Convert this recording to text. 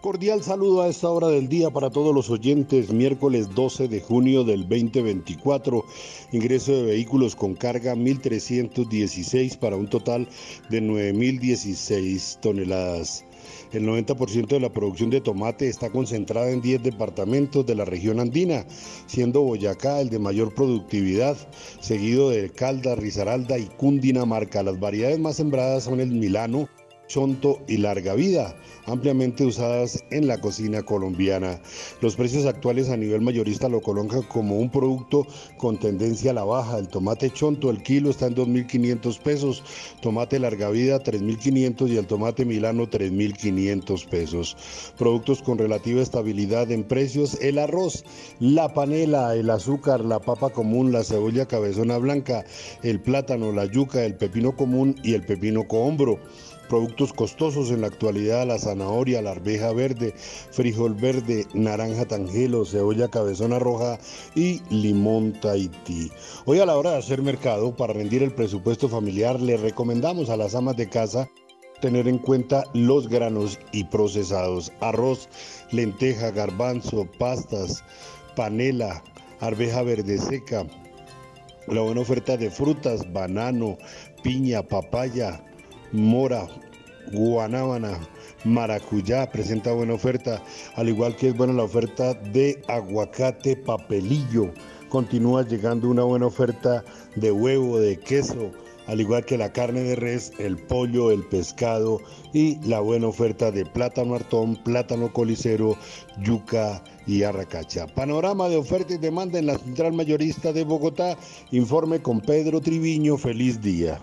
Cordial saludo a esta hora del día para todos los oyentes. Miércoles 12 de junio del 2024. Ingreso de vehículos con carga 1.316 para un total de 9.016 toneladas. El 90% de la producción de tomate está concentrada en 10 departamentos de la región andina, siendo Boyacá el de mayor productividad, seguido de Calda, Risaralda y Cundinamarca. Las variedades más sembradas son el Milano, chonto y larga vida, ampliamente usadas en la cocina colombiana. Los precios actuales a nivel mayorista lo colocan como un producto con tendencia a la baja. El tomate chonto, el kilo está en 2.500 pesos, tomate larga vida 3.500 y el tomate milano 3.500 pesos. Productos con relativa estabilidad en precios, el arroz, la panela, el azúcar, la papa común, la cebolla cabezona blanca, el plátano, la yuca, el pepino común y el pepino cohombro. Productos costosos en la actualidad, la zanahoria, la arveja verde, frijol verde, naranja tangelo, cebolla cabezona roja y limón Tahití. Hoy a la hora de hacer mercado, para rendir el presupuesto familiar, le recomendamos a las amas de casa tener en cuenta los granos y procesados, arroz, lenteja, garbanzo, pastas, panela, arveja verde seca, la buena oferta de frutas, banano, piña, papaya, mora, guanábana, maracuyá, presenta buena oferta, al igual que es buena la oferta de aguacate papelillo. Continúa llegando una buena oferta de huevo, de queso, al igual que la carne de res, el pollo, el pescado y la buena oferta de plátano artón, plátano colicero, yuca y arracacha. Panorama de oferta y demanda en la central mayorista de Bogotá. Informe con Pedro Triviño. Feliz día.